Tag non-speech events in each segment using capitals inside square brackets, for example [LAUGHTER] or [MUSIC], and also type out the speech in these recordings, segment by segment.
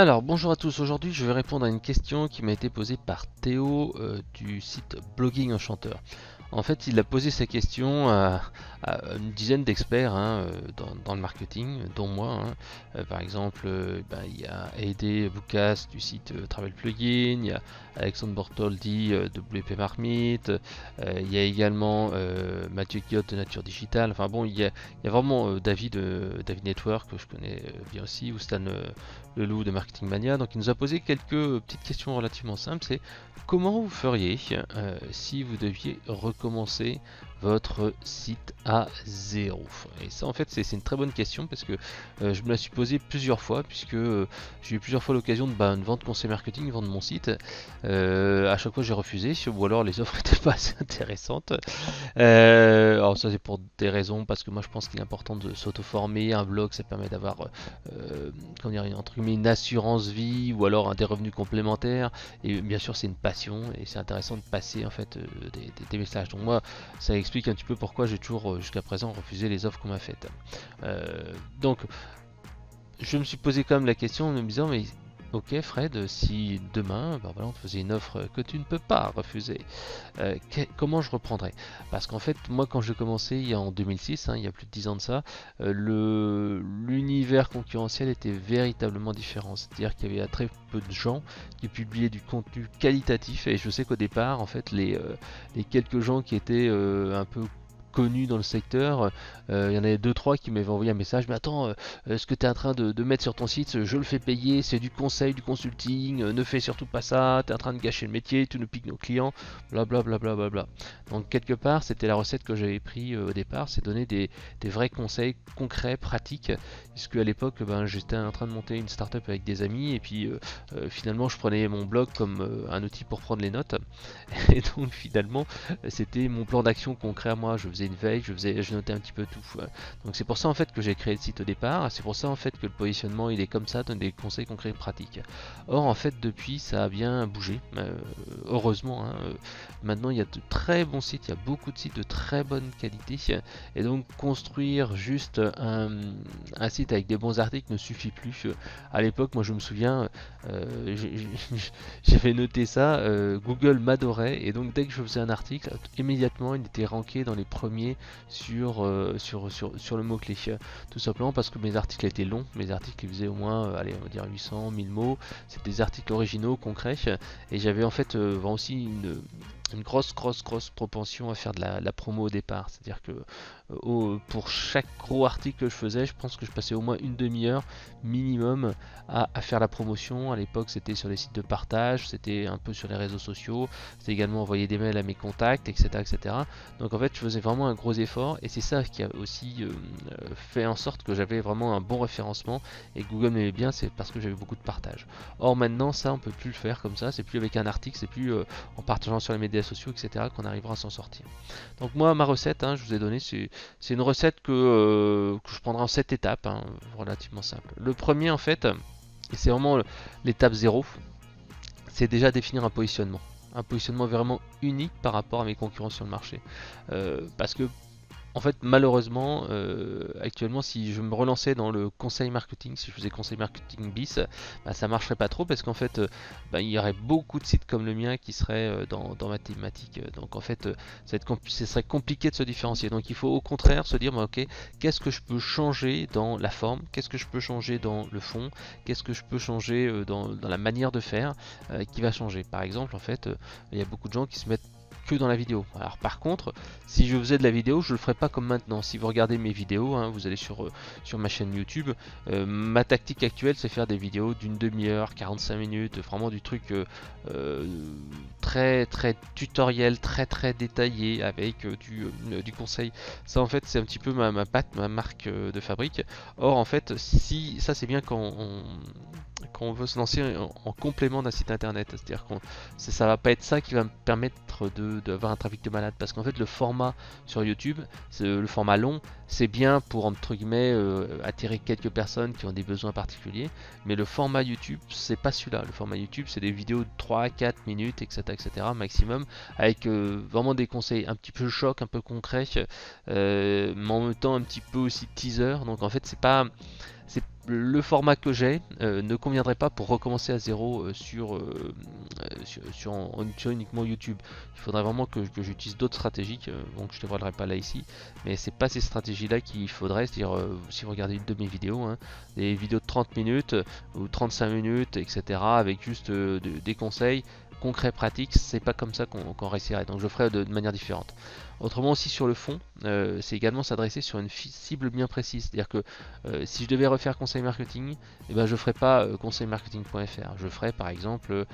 Alors bonjour à tous, aujourd'hui je vais répondre à une question qui m'a été posée par Théo euh, du site Blogging Enchanteur. En fait, il a posé sa question à, une dizaine d'experts hein, euh, dans, le marketing, dont moi. Hein. Euh, par exemple, euh, bah, il y a Aidé Boucas du site Travel Plugin, il y a Alexandre Bortoldi de WP Marmite, il y a également Mathieu Guillot de Nature Digital. Enfin bon, il y a, vraiment David David Network que je connais bien aussi, ou Stan Leloup de Marketing Mania. Donc il nous a posé quelques petites questions relativement simples. C'est comment vous feriez si vous deviez recommencer votre site à zéro Et ça en fait c'est une très bonne question parce que euh, je me la suis posée plusieurs fois puisque euh, j'ai eu plusieurs fois l'occasion de, bah, vendre conseil marketing, vendre mon site. Euh, à chaque fois j'ai refusé [LAUGHS] ou alors les offres [LAUGHS] n'étaient pas assez intéressantes. alors ça c'est pour des raisons parce que moi je pense qu'il est important de s'auto-former. Un blog ça permet d'avoir une assurance vie ou alors des revenus complémentaires. Et bien sûr c'est une passion et c'est intéressant de passer en fait des, messages. Donc moi ça explique un petit peu pourquoi j'ai toujours euh, jusqu'à présent refusé les offres qu'on m'a faites. Euh, donc, je me suis posé quand même la question en me disant, mais Ok Fred, si demain bah voilà, on te faisait une offre que tu ne peux pas refuser, euh, comment je reprendrais? Parce qu'en fait, moi quand j'ai commencé il y a en 2006, hein, il y a plus de 10 ans de ça, euh, l'univers concurrentiel était véritablement différent. C'est-à-dire qu'il y avait très peu de gens qui publiaient du contenu qualitatif et je sais qu'au départ, en fait, les, euh, les quelques gens qui étaient un peu dans le secteur. Euh, il y en avait deux trois qui m'avaient envoyé un message. Mais attends, euh, ce que tu es en train de, mettre sur ton site, je le fais payer, c'est du conseil, du consulting. Euh, ne fais surtout pas ça. Tu es en train de gâcher le métier, tu nous piques nos clients. Blablabla. Bla, bla, bla, Donc quelque part, c'était la recette que j'avais pris au départ, c'est donner des, vrais conseils concrets, pratiques. Puisque à l'époque, ben, j'étais en train de monter une startup avec des amis et puis finalement, je prenais mon blog comme un outil pour prendre les notes. [LAUGHS] Et donc finalement, c'était mon plan d'action concret à moi. Je faisais une veille, je, faisais, je notais un petit peu tout. Donc c'est pour ça en fait que j'ai créé le site au départ, c'est pour ça en fait que le positionnement il est comme ça, donne des conseils concrets pratiques. Or en fait depuis ça a bien bougé, euh, heureusement. Hein, euh, maintenant il y a de très bons sites, il y a beaucoup de sites de très bonne qualité, et donc construire juste un, site avec des bons articles ne suffit plus. À l'époque moi je me souviens, euh, [LAUGHS] j'avais noté ça, Google m'adorait, et donc dès que je faisais un article, immédiatement il était ranké dans les premiers sur, euh, sur, sur, sur, le mot-clé. Tout simplement parce que mes articles étaient longs, mes articles ils faisaient au moins, euh, allez, on va dire 800, 1000 mots. C'était des articles originaux, concrets. Et j'avais en fait euh, aussi une, une grosse, grosse, grosse propension à faire de la, promo au départ. C'est-à-dire que pour chaque gros article que je faisais, je pense que je passais au moins une demi-heure minimum à, faire la promotion. À l'époque, c'était sur les sites de partage, c'était un peu sur les réseaux sociaux, c'était également envoyer des mails à mes contacts, etc., etc. Donc en fait, je faisais vraiment un gros effort et c'est ça qui a aussi euh, fait en sorte que j'avais vraiment un bon référencement et Google m'aimait bien, c'est parce que j'avais beaucoup de partage. Or maintenant, ça, on peut plus le faire comme ça. C'est plus avec un article, c'est plus euh, en partageant sur les médias sociaux, etc., qu'on arrivera à s'en sortir. Donc moi, ma recette, hein, je vous ai donné, c'est une recette que, euh, je prendrai en 7 étapes, hein, relativement simple. Le premier, en fait, c'est vraiment l'étape 0, c'est déjà définir un positionnement. Un positionnement vraiment unique par rapport à mes concurrents sur le marché. Euh, parce que en fait, malheureusement, euh, actuellement, si je me relançais dans le conseil marketing, si je faisais conseil marketing bis, bah, ça marcherait pas trop parce qu'en fait, euh, bah, il y aurait beaucoup de sites comme le mien qui seraient euh, dans, ma thématique. Donc en fait, ça serait compliqué de se différencier. Donc il faut au contraire se dire, bah, ok, qu'est-ce que je peux changer dans la forme, qu'est-ce que je peux changer dans le fond, qu'est-ce que je peux changer dans, dans, la manière de faire qui va changer? Par exemple, en fait, il y a beaucoup de gens qui se mettent dans la vidéo. Alors par contre, si je faisais de la vidéo, je le ferais pas comme maintenant. Si vous regardez mes vidéos, hein, vous allez sur, euh, sur ma chaîne YouTube, euh, ma tactique actuelle c'est faire des vidéos d'une demi-heure, 45 minutes, vraiment du truc euh, très très tutoriel, très très détaillé avec du, du, conseil. Ça en fait c'est un petit peu ma, ma patte, ma marque de fabrique. Or en fait, si ça c'est bien quand on, quand on veut se lancer en, complément d'un site internet. C'est-à-dire que ça va pas être ça qui va me permettre d'avoir un trafic de malade. Parce qu'en fait, le format sur YouTube, le format long, c'est bien pour entre guillemets euh, attirer quelques personnes qui ont des besoins particuliers. Mais le format YouTube, c'est pas celui-là. Le format YouTube, c'est des vidéos de 3 4 minutes, etc. etc. maximum. Avec euh, vraiment des conseils un petit peu choc, un peu concrets. Euh, mais en même temps un petit peu aussi teaser. Donc en fait, c'est pas le format que j'ai ne conviendrait pas pour recommencer à zéro sur, sur, uniquement YouTube. Il faudrait vraiment que, j'utilise d'autres stratégies, donc je ne dévoilerai pas là ici, mais c'est pas ces stratégies-là qu'il faudrait, c'est-à-dire si vous regardez une de mes vidéos, hein, des vidéos de 30 minutes ou 35 minutes, etc., avec juste des conseils concrets, pratiques, c'est pas comme ça qu'on réussirait, donc je ferai de manière différente. Autrement aussi sur le fond, euh, c'est également s'adresser sur une cible bien précise. C'est-à-dire que euh, si je devais refaire conseil marketing, eh ben, je ne ferais pas euh, conseilmarketing.fr. Je ferais par exemple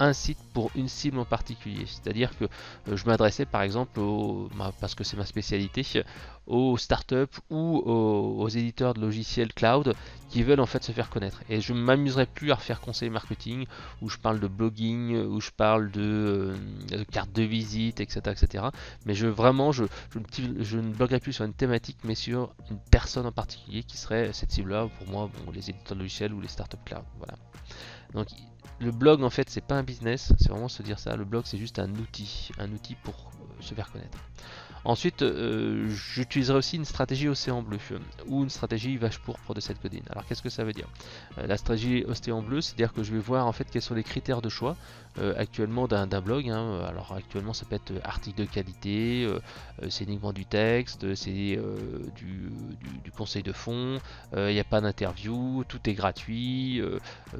un site pour une cible en particulier. C'est-à-dire que je m'adressais par exemple, parce que c'est ma spécialité, aux startups ou aux, éditeurs de logiciels cloud qui veulent en fait se faire connaître. Et je ne m'amuserai plus à refaire conseil marketing où je parle de blogging, où je parle de, de carte de visite, etc. etc mais je vraiment je, ne bloguerai plus sur une thématique mais sur une personne en particulier qui serait cette cible là pour moi bon, les éditeurs de logiciels ou les startups cloud voilà. Donc le blog en fait c'est pas un business c'est vraiment se dire ça. Le blog c'est juste un outil un outil pour euh, se faire connaître Ensuite, euh, j'utiliserai aussi une stratégie océan bleu ou une stratégie vache pourpre de cette codine. Alors qu'est-ce que ça veut dire? Euh, La stratégie océan bleu, c'est-à-dire que je vais voir en fait quels sont les critères de choix euh, actuellement d'un blog. Hein. Alors actuellement, ça peut être article de qualité, c'est uniquement du texte, c'est du, conseil de fond, il n'y a pas d'interview, tout est gratuit,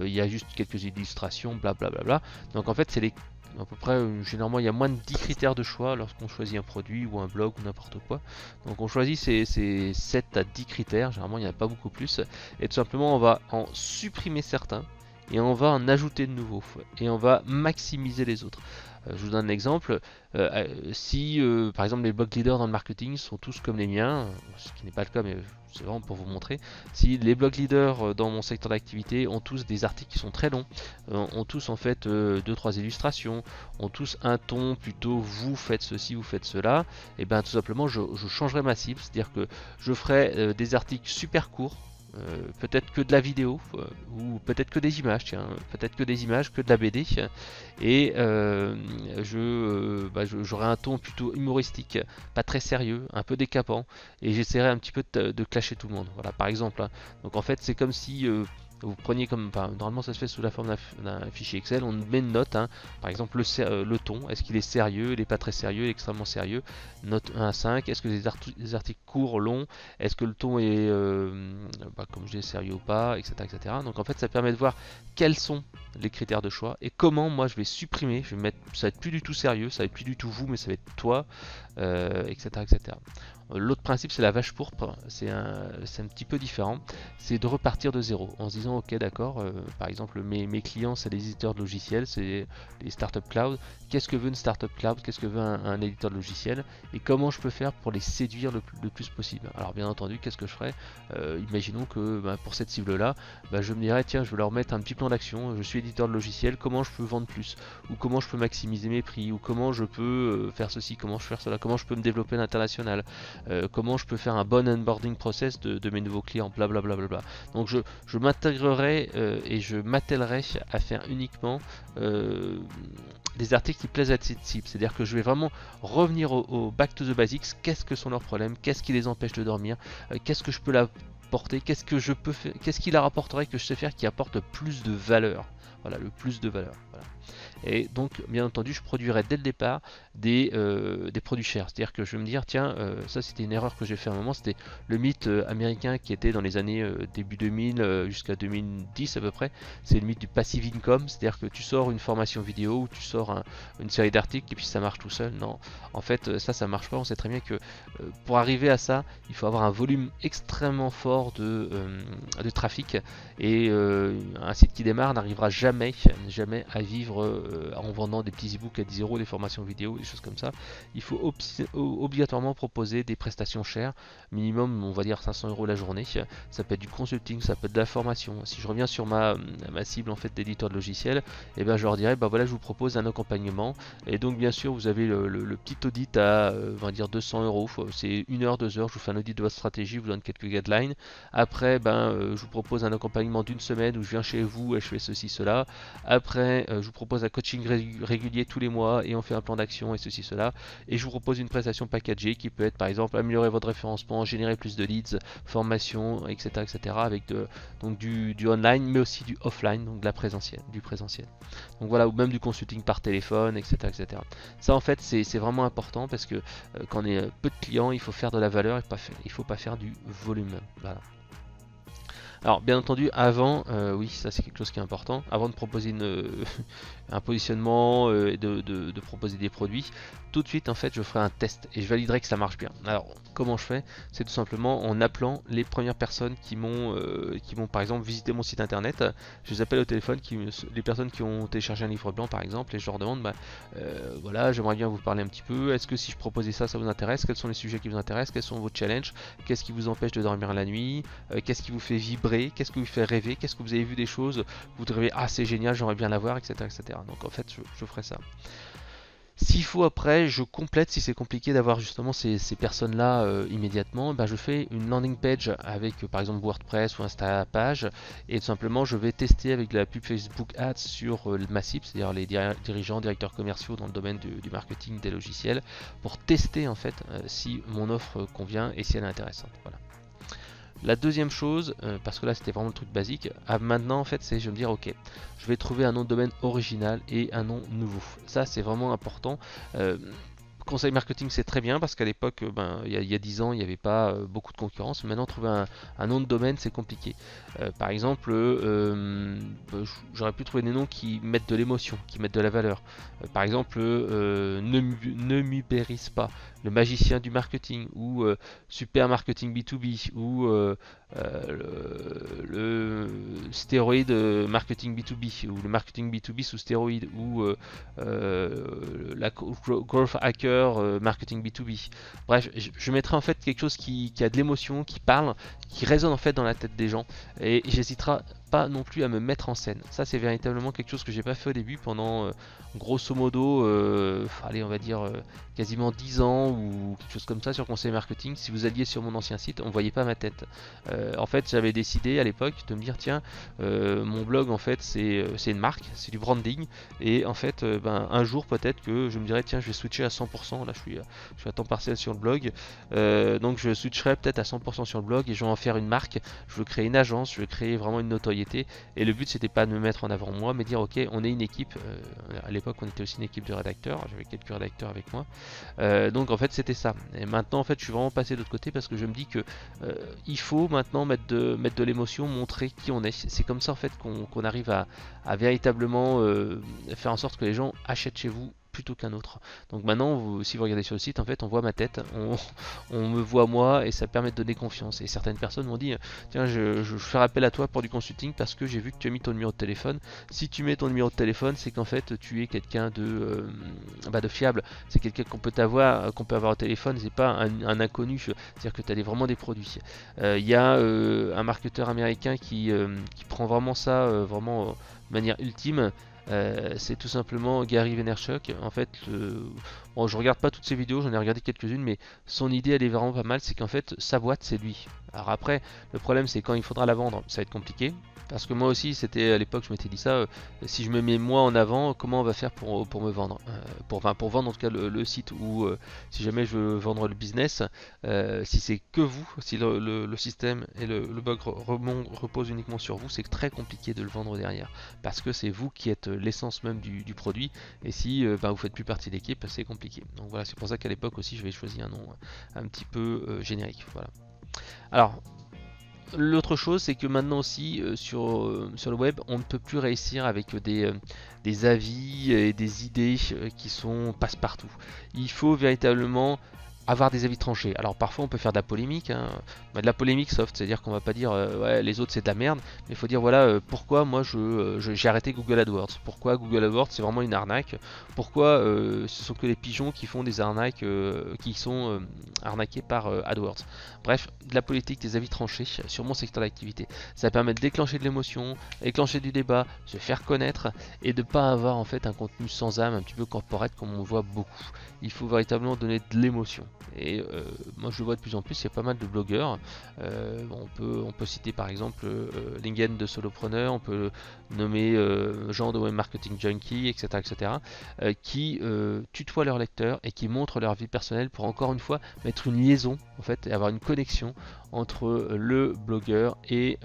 il y a juste quelques illustrations, blablabla. Bla, bla, bla. Donc en fait, c'est les à peu près, euh, généralement, il y a moins de 10 critères de choix lorsqu'on choisit un produit ou un blog ou n'importe quoi. Donc on choisit ces, 7 à 10 critères, généralement il n'y en a pas beaucoup plus. Et tout simplement, on va en supprimer certains et on va en ajouter de nouveaux. Et on va maximiser les autres. Euh, je vous donne un exemple. Euh, si par exemple les blog leaders dans le marketing sont tous comme les miens, ce qui n'est pas le cas, mais c'est vraiment pour vous montrer. Si les blog leaders euh, dans mon secteur d'activité ont tous des articles qui sont très longs, euh, ont tous en fait 2-3 euh, illustrations, ont tous un ton plutôt vous faites ceci, vous faites cela, et bien tout simplement je, je changerai ma cible, c'est-à-dire que je ferai des articles super courts euh, peut-être que de la vidéo, euh, ou peut-être que des images, tiens, peut-être que des images, que de la BD, et euh, je, bah, j'aurai un ton plutôt humoristique, pas très sérieux, un peu décapant, et j'essaierai un petit peu de, clasher tout le monde, voilà, par exemple. Hein. Donc en fait, c'est comme si vous preniez comme, normalement ça se fait sous la forme d'un fichier Excel, on met une note, hein. par exemple le, euh, le ton, est-ce qu'il est sérieux, il n'est pas très sérieux, il est extrêmement sérieux, note 1 à 5, est-ce que les, articles courts, longs, est-ce que le ton est, euh, bah, comme je dis, sérieux ou pas, etc., etc. Donc en fait ça permet de voir quels sont les critères de choix et comment moi je vais supprimer, je vais mettre, ça va être plus du tout sérieux, ça va être plus du tout vous, mais ça va être toi, etc., euh, etc. L'autre principe, c'est la vache pourpre. C'est un, un, petit peu différent. C'est de repartir de zéro en se disant, ok, d'accord, euh, par exemple, mes, clients, c'est les éditeurs de logiciels, c'est les startup cloud. Qu'est-ce que veut une startup cloud? Qu'est-ce que veut un, éditeur de logiciel Et comment je peux faire pour les séduire le, plus possible? Alors, bien entendu, qu'est-ce que je ferais? Euh, Imaginons que bah, pour cette cible-là, bah, je me dirais, tiens, je vais leur mettre un petit plan d'action. Je suis éditeur de logiciel, comment je peux vendre plus? Ou comment je peux maximiser mes prix? Ou comment je peux euh, faire ceci? Comment je peux faire cela? Comment je peux me développer à l'international? Euh, comment je peux faire un bon onboarding process de, mes nouveaux clients, blablabla. Bla bla bla Donc je, je m'intégrerai euh, et je m'attellerai à faire uniquement euh, des articles qui plaisent à cette cible. C'est-à-dire que je vais vraiment revenir au, back to the basics. Qu'est-ce que sont leurs problèmes? Qu'est-ce qui les empêche de dormir? Qu'est-ce que je peux leur apporter? Qu'est-ce que je peux Qu'est-ce qui leur apporterait que je sais faire qui apporte plus de valeur? Voilà, le plus de valeur. Et donc, bien entendu, je produirai dès le départ des, euh, des produits chers. C'est-à-dire que je vais me dire, tiens, euh, ça c'était une erreur que j'ai fait à un moment, c'était le mythe euh, américain qui était dans les années début 2000 jusqu'à 2010 à peu près. C'est le mythe du passive income, c'est-à-dire que tu sors une formation vidéo ou tu sors une série d'articles et puis ça marche tout seul. Non, en fait, ça, ça marche pas. On sait très bien que pour arriver à ça, il faut avoir un volume extrêmement fort de, de trafic et un site qui démarre n'arrivera jamais, jamais à vivre euh, en vendant des petits e-books à 10 euros, des formations vidéo, des choses comme ça. Il faut obligatoirement proposer des prestations chères, minimum on va dire 500 euros la journée. Ça peut être du consulting, ça peut être de la formation. Si je reviens sur ma, ma cible en fait d'éditeur de logiciels, eh ben je leur dirais bah voilà je vous propose un accompagnement et donc bien sûr vous avez le, petit audit à euh, on va dire 200 euros. C'est une heure, deux heures. Je vous fais un audit de votre stratégie, je vous donne quelques guidelines. Après ben euh, je vous propose un accompagnement d'une semaine où je viens chez vous et je fais ceci cela. Après je vous propose propose un coaching régulier tous les mois et on fait un plan d'action et ceci, cela. Et je vous propose une prestation packagée qui peut être par exemple améliorer votre référencement, générer plus de leads, formation, etc. etc. avec de, donc du, online mais aussi du offline, donc de la présentielle, du présentiel. Donc voilà, ou même du consulting par téléphone, etc. etc. Ça en fait c'est vraiment important parce que euh, quand on est euh, peu de clients, il faut faire de la valeur et pas il faut pas faire du volume. Voilà. Alors bien entendu, avant, euh, oui, ça c'est quelque chose qui est important, avant de proposer une, [LAUGHS] un positionnement et de, proposer des produits, tout de suite en fait je ferai un test et je validerai que ça marche bien. Alors comment je fais? C'est tout simplement en appelant les premières personnes qui m'ont euh, qui m'ont par exemple visité mon site internet. Je les appelle au téléphone, qui, les personnes qui ont téléchargé un livre blanc par exemple, et je leur demande bah, euh, voilà j'aimerais bien vous parler un petit peu. Est-ce que si je proposais ça, ça vous intéresse? Quels sont les sujets qui vous intéressent? Quels sont vos challenges? Qu'est-ce qui vous empêche de dormir la nuit? Euh, Qu'est-ce qui vous fait vibrer? Qu'est-ce qui vous fait rêver Qu'est-ce que vous avez vu des choses Vous devez ah c'est génial, j'aimerais bien l'avoir, etc., etc. Donc en fait je, ferai ça. S'il faut après, je complète si c'est compliqué d'avoir justement ces, personnes-là euh, immédiatement, ben je fais une landing page avec euh, par exemple WordPress ou Insta page et tout simplement je vais tester avec la pub Facebook Ads sur euh, ma cible, c'est-à-dire les dirigeants, directeurs commerciaux dans le domaine du, du marketing des logiciels pour tester en fait si mon offre convient et si elle est intéressante. Voilà. La deuxième chose, euh, parce que là c'était vraiment le truc basique, à maintenant en fait c'est je vais me dire ok, je vais trouver un nom de domaine original et un nom nouveau. Ça c'est vraiment important. Euh, conseil marketing c'est très bien parce qu'à l'époque, euh, ben, il, y a 10 ans, il n'y avait pas beaucoup de concurrence. Maintenant, trouver un, nom de domaine c'est compliqué. Par exemple, j'aurais pu trouver des noms qui mettent de l'émotion, qui mettent de la valeur. par exemple, ne, ne pas, le magicien du marketing, ou super marketing B2B, ou le, stéroïde marketing B2B, ou le marketing B2B sous stéroïde, ou la growth hacker euh, marketing B2B. Bref, je, mettrai en fait quelque chose qui, qui a de l'émotion, qui parle, qui résonne en fait dans la tête des gens. Et j'hésiterai pas non plus à me mettre en scène. Ça, c'est véritablement quelque chose que j'ai pas fait au début pendant euh, grosso modo, euh, allez, on va dire euh, quasiment 10 ans ou quelque chose comme ça sur conseil marketing. Si vous alliez sur mon ancien site, on voyait pas ma tête. en fait, j'avais décidé à l'époque de me dire tiens, mon blog en fait c'est une marque, c'est du branding et en fait, ben, un jour peut-être que je me dirais tiens, je vais switcher à 100%. Là, je suis, je suis à temps partiel sur le blog, donc je switcherai peut-être à 100% sur le blog et je vais en faire une marque. Je veux créer une agence, je veux créer vraiment une notoriété et le but c'était pas de me mettre en avant moi, mais dire ok, on est une équipe. Euh, à l'époque, on était aussi une équipe de rédacteurs. J'avais quelques rédacteurs avec moi. Euh, donc en fait, c'était ça. Et maintenant, en fait, je suis vraiment passé de l'autre côté parce que je me dis que euh, il faut maintenant mettre de, l'émotion, montrer qui on est. C'est comme ça en fait qu'on arrive à, à véritablement faire en sorte que les gens achètent chez vous plutôt qu'un autre. Donc maintenant, si vous regardez sur le site, en fait, on voit ma tête, [LAUGHS] on, me voit moi et ça permet de donner confiance. Et certaines personnes m'ont dit, tiens, je, fais appel à toi pour du consulting parce que j'ai vu que tu as mis ton numéro de téléphone. Si tu mets ton numéro de téléphone, c'est qu'en fait, tu es quelqu'un de, euh, bah, de fiable. C'est quelqu'un qu'on peut avoir, qu'on peut avoir au téléphone. C'est pas un, inconnu. C'est-à-dire que tu as vraiment des produits. Euh, il y a euh, un marketeur américain qui, qui prend vraiment ça, vraiment de manière ultime. Euh, c'est tout simplement Gary Vaynerchuk. En fait, bon, je regarde pas toutes ses vidéos, j'en ai regardé quelques-unes, mais son idée elle est vraiment pas mal. C'est qu'en fait, sa boîte c'est lui. Alors après, le problème c'est quand il faudra la vendre, ça va être compliqué. Parce que moi aussi, c'était à l'époque, je m'étais dit ça, euh, si je me mets moi en avant, comment on va faire pour, pour me vendre euh, pour, vendre en tout cas le, site ou euh, si jamais je veux vendre le business, si c'est que vous, si le, système et le, bug repose uniquement sur vous, c'est très compliqué de le vendre derrière. Parce que c'est vous qui êtes l'essence même du, produit et si ben, vous faites plus partie de l'équipe, c'est compliqué. Donc voilà, c'est pour ça qu'à l'époque aussi, je vais choisir un nom un petit peu générique. Voilà. Alors, L'autre chose, c'est que maintenant aussi euh, sur, euh, sur le web, on ne peut plus réussir avec des, euh, des avis et des idées qui sont passe-partout. Il faut véritablement avoir des avis tranchés. Alors parfois on peut faire de la polémique, hein. de la polémique soft, c'est-à-dire qu'on va pas dire euh, ouais les autres c'est de la merde, mais il faut dire voilà euh, pourquoi moi euh, je, j'ai arrêté Google AdWords, pourquoi Google AdWords c'est vraiment une arnaque, pourquoi ce sont que les pigeons qui font des arnaques, qui sont arnaqués par AdWords? Bref, de la politique, des avis tranchés sur mon secteur d'activité. Ça permet de déclencher de l'émotion, déclencher du débat, se faire connaître et de pas avoir en fait un contenu sans âme, un petit peu corporate comme on voit beaucoup. Il faut véritablement donner de l'émotion. Et euh, moi je le vois de plus en plus, il y a pas mal de blogueurs. Euh, on, peut, on peut citer par exemple euh, Lingen de Solopreneur, on peut nommer Jean de Web Marketing Junkie, etc. etc. qui tutoient leurs lecteurs et qui montrent leur vie personnelle pour encore une fois mettre une liaison en fait et avoir une connexion entre le blogueur et,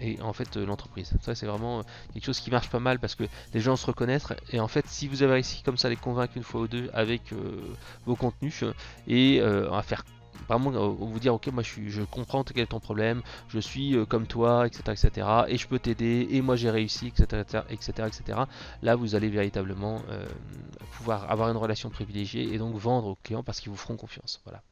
et en fait l'entreprise. Ça c'est vraiment quelque chose qui marche pas mal parce que les gens se reconnaissent et en fait si vous avez réussi comme ça à les convaincre une fois ou deux avec vos contenus et euh, à faire vraiment euh, vous dire ok moi je, suis, je comprends quel est ton problème, je suis euh, comme toi, etc., etc. Et je peux t'aider, et moi j'ai réussi, etc., etc., etc. Là vous allez véritablement pouvoir avoir une relation privilégiée et donc vendre aux clients parce qu'ils vous feront confiance. Voilà.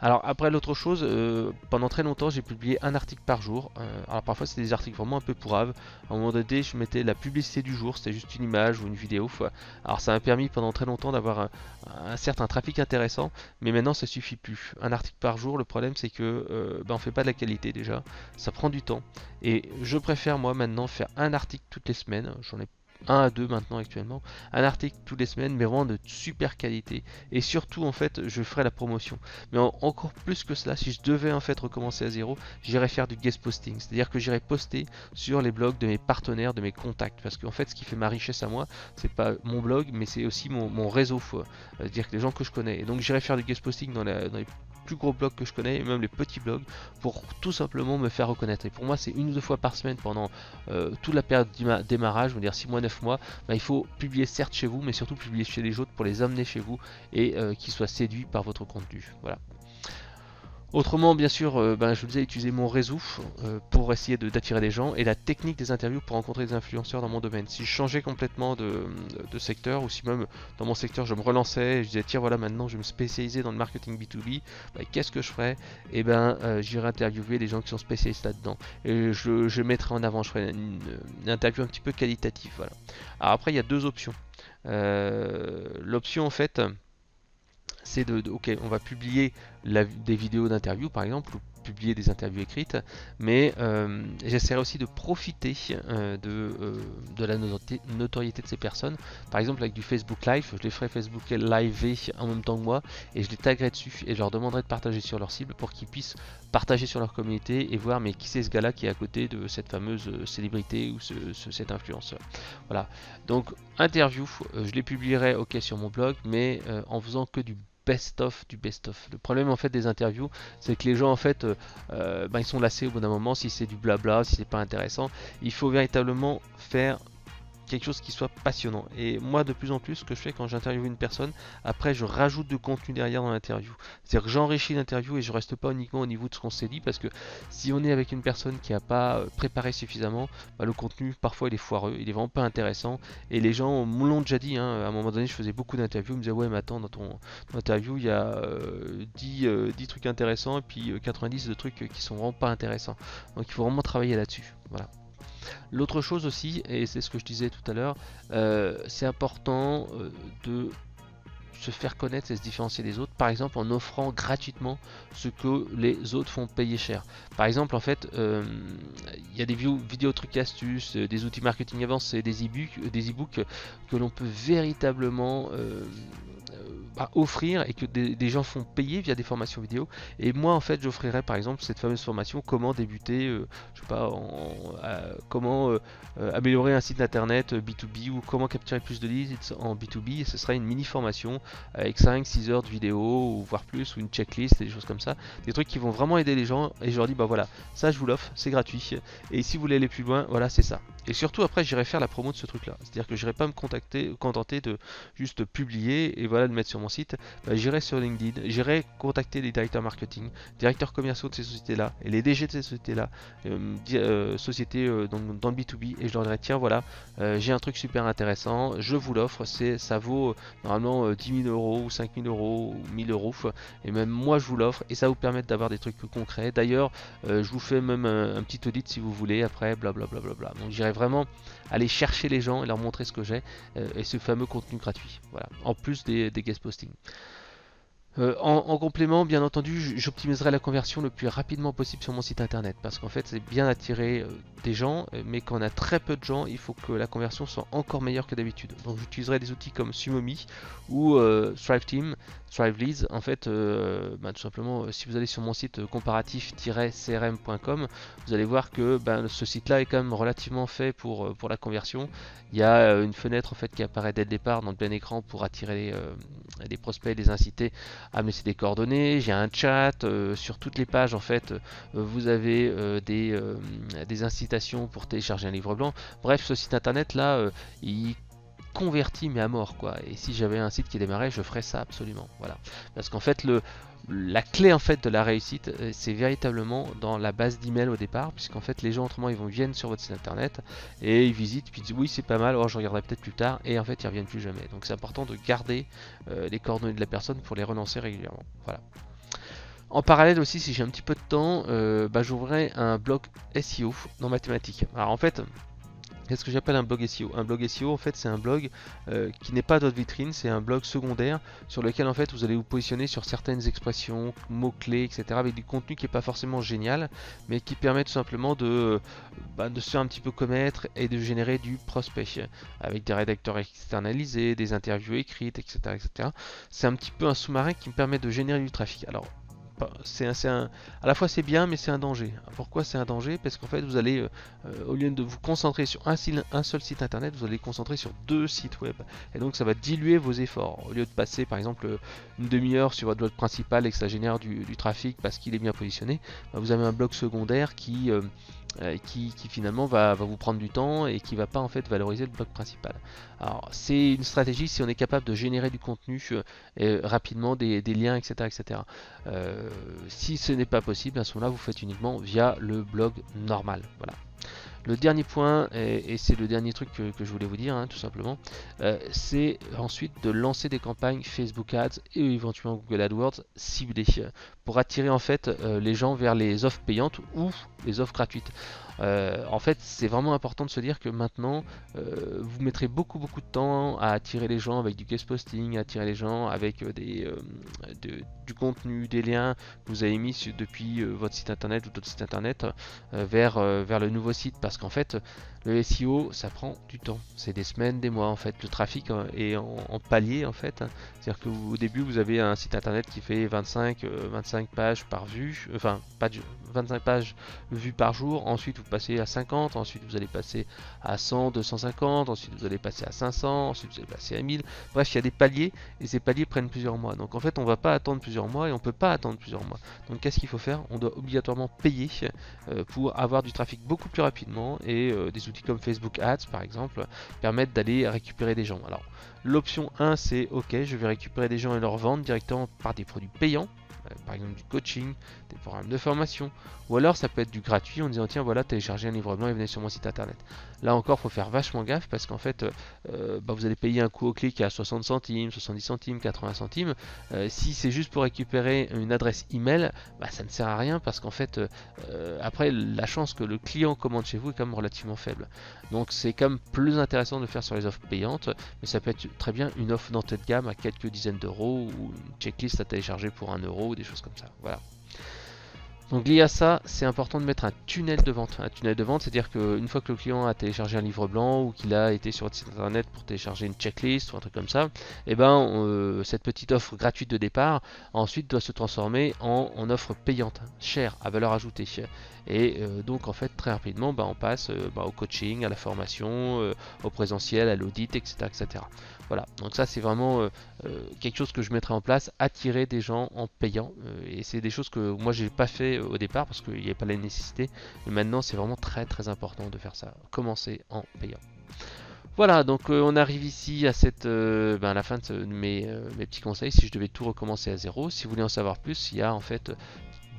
Alors après l'autre chose, euh, pendant très longtemps j'ai publié un article par jour. Euh, alors parfois c'était des articles vraiment un peu pourraves. À un moment donné je mettais la publicité du jour, c'était juste une image ou une vidéo. Alors ça m'a permis pendant très longtemps d'avoir un, certain trafic intéressant, mais maintenant ça suffit plus. Un article par jour, le problème c'est que euh, ben, on fait pas de la qualité déjà, ça prend du temps. Et je préfère moi maintenant faire un article toutes les semaines. J'en ai un à deux maintenant actuellement, un article toutes les semaines, mais vraiment de super qualité. Et surtout, en fait, je ferai la promotion. Mais encore plus que cela, si je devais en fait recommencer à zéro, j'irais faire du guest posting. C'est-à-dire que j'irais poster sur les blogs de mes partenaires, de mes contacts. Parce qu'en fait, ce qui fait ma richesse à moi, c'est pas mon blog, mais c'est aussi mon, réseau. C'est-à-dire que les gens que je connais. Et donc, j'irais faire du guest posting dans, dans les plus gros blogs que je connais, et même les petits blogs, pour tout simplement me faire reconnaître. Et pour moi, c'est une ou deux fois par semaine pendant euh, toute la période de démarrage, je veux dire 6 mois, 9 mois, bah, il faut publier certes chez vous, mais surtout publier chez les autres pour les amener chez vous et euh, qu'ils soient séduits par votre contenu. Voilà. Autrement, bien sûr, euh, ben, je vous disais, utiliser mon réseau euh, pour essayer d'attirer des gens et la technique des interviews pour rencontrer des influenceurs dans mon domaine. Si je changeais complètement de, secteur ou si même dans mon secteur je me relançais et je disais tiens voilà maintenant je vais me spécialiser dans le marketing B2B, ben, qu'est-ce que je ferais? Eh ben euh, j'irai interviewer les gens qui sont spécialistes là-dedans et je, mettrai en avant, je ferai une, interview un petit peu qualitative. Alors après il y a deux options. L'option en fait c'est de, ok, on va publier des vidéos d'interview par exemple, ou publier des interviews écrites, mais euh, j'essaierai aussi de profiter euh, de, euh, de, la notoriété de ces personnes. Par exemple avec du Facebook Live, je les ferai Facebook Live en même temps que moi, et je les taguerai dessus, et je leur demanderai de partager sur leur cible pour qu'ils puissent partager sur leur communauté et voir mais qui c'est ce gars-là qui est à côté de cette fameuse célébrité ou ce, cet influenceur. Voilà. Donc interview, je les publierai ok sur mon blog, mais en faisant que du best-of du best-of. Le problème en fait des interviews, c'est que les gens en fait, euh, euh, ben, ils sont lassés au bout d'un moment si c'est du blabla, si c'est pas intéressant. Il faut véritablement faire quelque chose qui soit passionnant. Et moi, de plus en plus, ce que je fais quand j'interviewe une personne, après, je rajoute de contenu derrière dans l'interview. C'est-à-dire que j'enrichis l'interview et je reste pas uniquement au niveau de ce qu'on s'est dit, parce que si on est avec une personne qui n'a pas euh, préparé suffisamment, bah, le contenu, parfois, il est foireux, il est vraiment pas intéressant. Et les gens me l'ont déjà dit, hein. à un moment donné, je faisais beaucoup d'interviews, ils me disaient, ouais, mais attends, dans ton interview, il y a 10, euh, 10, euh, trucs intéressants et puis 90 de trucs qui sont vraiment pas intéressants. Donc il faut vraiment travailler là-dessus. Voilà. L'autre chose aussi, et c'est ce que je disais tout à l'heure, euh, c'est important euh, de se faire connaître et se différencier des autres, par exemple en offrant gratuitement ce que les autres font payer cher. Par exemple, en fait, euh, il y a des vidéos, trucs astuces, des outils marketing avancés, des e-books, des e-books que l'on peut véritablement à offrir et que des, gens font payer via des formations vidéo. Et moi, en fait, j'offrirais par exemple cette fameuse formation comment débuter, euh, je sais pas, en, comment euh, euh, améliorer un site internet B2B ou comment capturer plus de leads en B2B. Et ce sera une mini formation avec 5-6 heures de vidéo ou voire plus ou une checklist et des choses comme ça. Des trucs qui vont vraiment aider les gens. Et je leur dis, bah voilà, ça je vous l'offre, c'est gratuit. Et si vous voulez aller plus loin, voilà, c'est ça. Et surtout après, j'irai faire la promo de ce truc là. C'est-à-dire que j'irai pas me contacter, contenter de juste publier et voilà de mettre sur mon site, bah, j'irai sur LinkedIn, j'irai contacter les directeurs marketing, directeurs commerciaux de ces sociétés-là et les DG de ces sociétés-là, euh, euh, sociétés euh, dans, le B2B, et je leur dirai tiens voilà, j'ai un truc super intéressant, je vous l'offre, c'est ça vaut normalement 10 000 euros ou 5 000 euros ou 1000 euros, et même moi je vous l'offre et ça vous permet d'avoir des trucs concrets. D'ailleurs, je vous fais même un, petit audit si vous voulez après, blablabla. Bla, bla, bla, Donc j'irai vraiment aller chercher les gens et leur montrer ce que j'ai et ce fameux contenu gratuit. Voilà, en plus des, des guest postings. Euh, en, complément, bien entendu, j'optimiserai la conversion le plus rapidement possible sur mon site internet parce qu'en fait, c'est bien attirer euh, des gens, euh, mais quand on a très peu de gens, il faut que la conversion soit encore meilleure que d'habitude. Donc, j'utiliserai des outils comme Sumomi ou Strive Team, Strive Leads. En fait, bah, tout simplement, si vous allez sur mon site comparatif-crm.com, vous allez voir que ben, ce site-là est quand même relativement fait pour, pour la conversion. Il y a une fenêtre en fait qui apparaît dès le départ dans le plein écran pour attirer des prospects, les inciter à me laisser des coordonnées, j'ai un chat, euh, sur toutes les pages en fait euh, vous avez euh, des, des, incitations pour télécharger un livre blanc. Bref, ce site internet là, il convertit mais à mort quoi. Et si j'avais un site qui démarrait, je ferais ça absolument. Voilà. Parce qu'en fait le la clé en fait de la réussite, euh, c'est véritablement dans la base d'email au départ, puisqu'en fait les gens autrement ils viennent sur votre site internet et ils visitent, puis ils disent oui c'est pas mal, oh, je regarderai peut-être plus tard, et en fait ils reviennent plus jamais. Donc c'est important de garder euh, les coordonnées de la personne pour les relancer régulièrement. Voilà. En parallèle aussi, si j'ai un petit peu de temps, euh, bah, j'ouvrirai un blog SEO dans mathématiques. Alors en fait, Qu'est-ce que j'appelle un blog SEO Un blog SEO, en fait, c'est un blog euh, qui n'est pas votre vitrine, c'est un blog secondaire sur lequel, en fait, vous allez vous positionner sur certaines expressions, mots-clés, etc. avec du contenu qui n'est pas forcément génial, mais qui permet tout simplement de, bah, de se faire un petit peu connaître et de générer du prospect avec des rédacteurs externalisés, des interviews écrites, etc. etc. C'est un petit peu un sous-marin qui me permet de générer du trafic. Alors, c'est un, à la fois c'est bien mais c'est un danger. Pourquoi c'est un danger? Parce qu'en fait vous allez, euh, euh, au lieu de vous concentrer sur un, seul site internet, vous allez concentrer sur deux sites web. Et donc ça va diluer vos efforts. Au lieu de passer par exemple une demi-heure sur votre blog principal et que ça génère du, trafic parce qu'il est bien positionné, bah, vous avez un blog secondaire qui... Euh, euh, qui, finalement va, vous prendre du temps et qui va pas en fait valoriser le bloc principal. Alors c'est une stratégie si on est capable de générer du contenu euh, rapidement, des, liens, etc. etc. Euh, si ce n'est pas possible, à ce moment-là vous faites uniquement via le blog normal. Voilà. Le dernier point, et, c'est le dernier truc que, je voulais vous dire, hein, tout simplement, euh, c'est ensuite de lancer des campagnes Facebook Ads et éventuellement Google AdWords ciblées pour attirer en fait euh, les gens vers les offres payantes ou les offres gratuites. Euh, en fait, c'est vraiment important de se dire que maintenant, euh, vous mettrez beaucoup beaucoup de temps à attirer les gens avec du guest posting, à attirer les gens avec euh, du contenu, des liens que vous avez mis depuis votre site internet ou d'autres sites internet vers, vers le nouveau site. Parce qu'en fait, le SEO, ça prend du temps. C'est des semaines, des mois en fait. Le trafic hein, est en, palier en fait. C'est-à-dire qu'au début, vous avez un site internet qui fait 25, 25 pages par vue, enfin pas 25 pages vues par jour. Ensuite, vous passez à 50, ensuite vous allez passer à 100, 250, ensuite vous allez passer à 500, ensuite vous allez passer à 1000. Bref, il y a des paliers et ces paliers prennent plusieurs mois. Donc en fait, on va pas attendre plusieurs mois et on peut pas attendre plusieurs mois. Donc qu'est-ce qu'il faut faire? On doit obligatoirement payer euh, pour avoir du trafic beaucoup plus rapidement et euh, des outils comme Facebook Ads par exemple permettent d'aller récupérer des gens. Alors l'option 1 c'est ok, je vais récupérer des gens et leur vendre directement par des produits payants euh, par exemple du coaching, des programmes de formation, ou alors ça peut être du gratuit en disant tiens voilà téléchargez un livre blanc et venez sur mon site internet. Là encore faut faire vachement gaffe parce qu'en fait euh, bah, vous allez payer un coût au clic à 60 centimes, 70 centimes, 80 centimes. Euh, si c'est juste pour récupérer une adresse email, bah, ça ne sert à rien parce qu'en fait après la chance que le client commande chez vous est quand même relativement faible. Donc c'est quand même plus intéressant de le faire sur les offres payantes, mais ça peut être très bien une offre d'entrée de gamme à quelques dizaines d'euros ou une checklist à télécharger pour un euro des choses comme ça. Voilà. Donc lié à ça, c'est important de mettre un tunnel de vente. Un tunnel de vente, c'est-à-dire qu'une fois que le client a téléchargé un livre blanc ou qu'il a été sur votre site internet pour télécharger une checklist ou un truc comme ça, et eh ben euh, cette petite offre gratuite de départ ensuite doit se transformer en, offre payante, chère, à valeur ajoutée. Et euh, donc en fait très rapidement, bah, on passe euh, bah, au coaching, à la formation, au présentiel, à l'audit, etc., etc. Voilà, donc ça c'est vraiment euh, euh, quelque chose que je mettrai en place, attirer des gens en payant. Euh, et c'est des choses que moi j'ai pas fait au départ parce qu'il n'y avait pas la nécessité. Mais maintenant c'est vraiment très très important de faire ça. Commencer en payant. Voilà, donc on arrive ici à cette, ben, la fin de mes, mes, petits conseils. Si je devais tout recommencer à zéro, si vous voulez en savoir plus, il y a en fait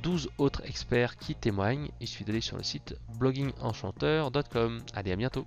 12 autres experts qui témoignent. Il suffit d'aller sur le site bloggingenchanteur.com. Allez, à bientôt.